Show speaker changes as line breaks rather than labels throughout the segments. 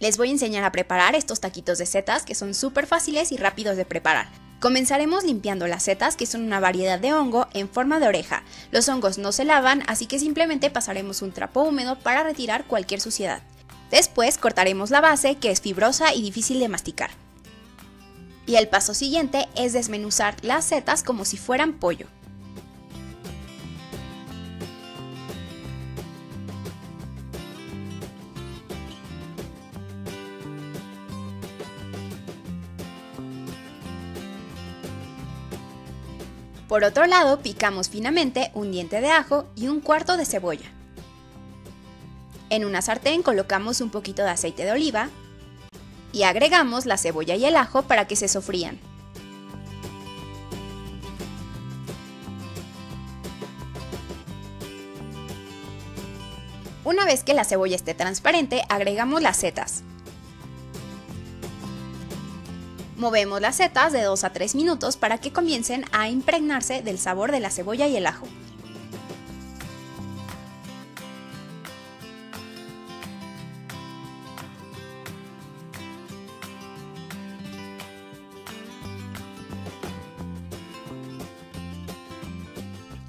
Les voy a enseñar a preparar estos taquitos de setas que son súper fáciles y rápidos de preparar. Comenzaremos limpiando las setas, que son una variedad de hongo en forma de oreja. Los hongos no se lavan, así que simplemente pasaremos un trapo húmedo para retirar cualquier suciedad. Después cortaremos la base, que es fibrosa y difícil de masticar. Y el paso siguiente es desmenuzar las setas como si fueran pollo. Por otro lado, picamos finamente un diente de ajo y un cuarto de cebolla. En una sartén colocamos un poquito de aceite de oliva y agregamos la cebolla y el ajo para que se sofrían. Una vez que la cebolla esté transparente, agregamos las setas. Movemos las setas de 2 a 3 minutos para que comiencen a impregnarse del sabor de la cebolla y el ajo.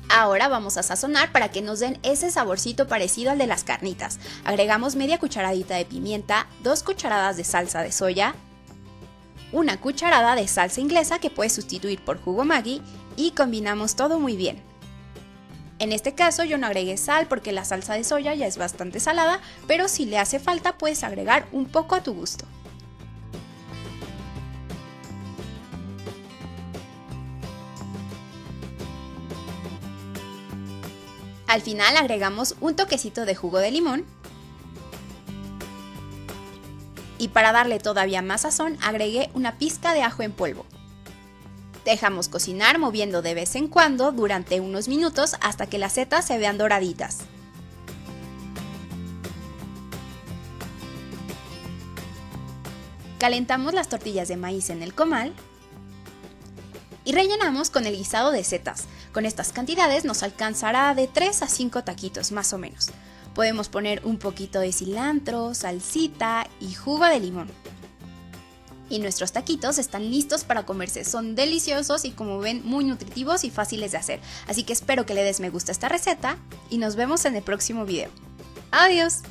Ahora vamos a sazonar para que nos den ese saborcito parecido al de las carnitas. Agregamos media cucharadita de pimienta, 2 cucharadas de salsa de soya, una cucharada de salsa inglesa que puedes sustituir por jugo Maggi y combinamos todo muy bien. En este caso yo no agregué sal porque la salsa de soya ya es bastante salada, pero si le hace falta puedes agregar un poco a tu gusto. Al final agregamos un toquecito de jugo de limón y para darle todavía más sazón agregué una pizca de ajo en polvo. Dejamos cocinar moviendo de vez en cuando durante unos minutos hasta que las setas se vean doraditas. Calentamos las tortillas de maíz en el comal y rellenamos con el guisado de setas. Con estas cantidades nos alcanzará de 3 a 5 taquitos más o menos. Podemos poner un poquito de cilantro, salsita y jugo de limón. Y nuestros taquitos están listos para comerse. Son deliciosos y como ven muy nutritivos y fáciles de hacer. Así que espero que le des me gusta a esta receta y nos vemos en el próximo video. ¡Adiós!